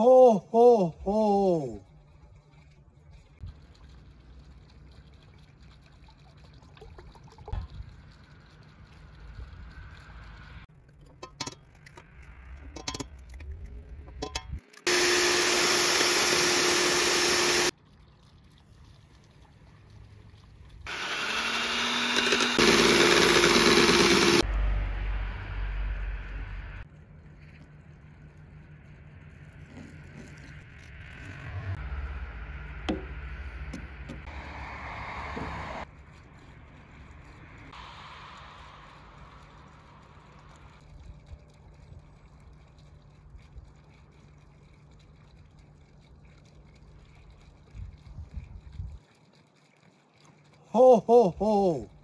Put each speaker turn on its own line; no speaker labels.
Ho, ho, ho. Ho, ho, ho.